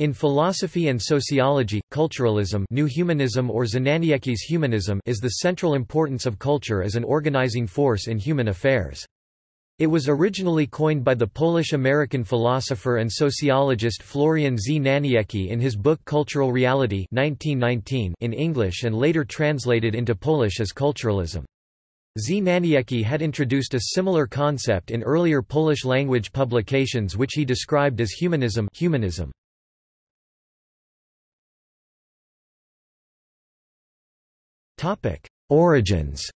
In philosophy and sociology, culturalism new humanism or Znaniecki's humanism is the central importance of culture as an organizing force in human affairs. It was originally coined by the Polish-American philosopher and sociologist Florian Znaniecki in his book Cultural Reality 1919 in English and later translated into Polish as kulturalizm. Znaniecki had introduced a similar concept in earlier Polish-language publications which he described as humanism humanism. Origins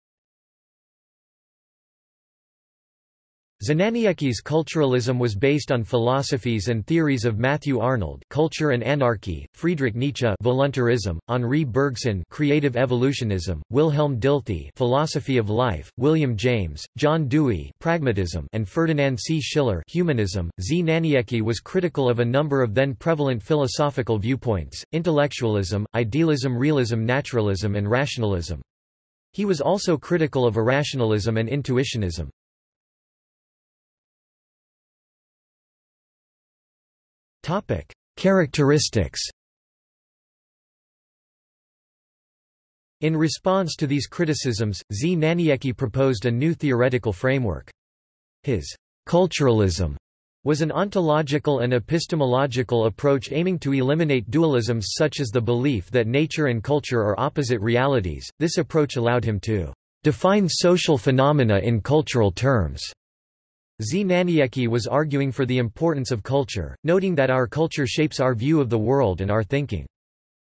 Znaniecki's culturalism was based on philosophies and theories of Matthew Arnold culture and anarchy, Friedrich Nietzsche voluntarism, Henri Bergson creative evolutionism, Wilhelm Dilthey philosophy of life, William James, John Dewey pragmatism and Ferdinand C. Schiller humanism. Znaniecki was critical of a number of then prevalent philosophical viewpoints, intellectualism, idealism realism naturalism and rationalism. He was also critical of irrationalism and intuitionism. Characteristics In response to these criticisms, Z. Znaniecki proposed a new theoretical framework. His culturalism was an ontological and epistemological approach aiming to eliminate dualisms such as the belief that nature and culture are opposite realities. This approach allowed him to define social phenomena in cultural terms Znaniecki was arguing for the importance of culture, noting that our culture shapes our view of the world and our thinking.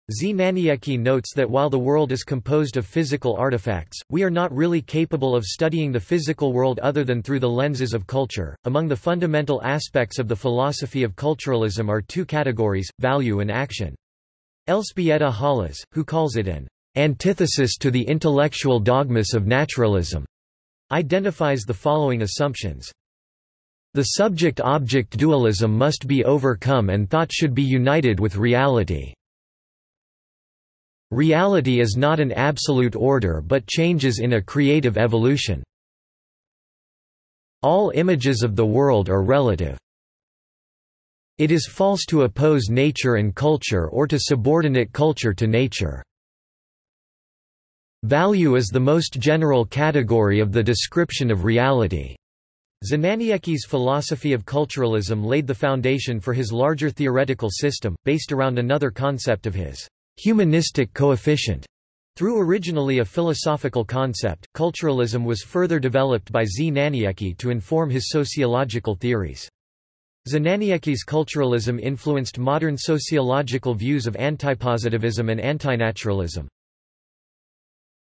Znaniecki notes that while the world is composed of physical artifacts, we are not really capable of studying the physical world other than through the lenses of culture. Among the fundamental aspects of the philosophy of culturalism are two categories value and action. Elżbieta Hałas, who calls it an antithesis to the intellectual dogmas of naturalism, identifies the following assumptions. The subject-object dualism must be overcome and thought should be united with reality. Reality is not an absolute order but changes in a creative evolution. All images of the world are relative. It is false to oppose nature and culture or to subordinate culture to nature. Value is the most general category of the description of reality. Znaniecki's philosophy of culturalism laid the foundation for his larger theoretical system, based around another concept of his humanistic coefficient. Through originally a philosophical concept, culturalism was further developed by Znaniecki to inform his sociological theories. Znaniecki's culturalism influenced modern sociological views of antipositivism and antinaturalism.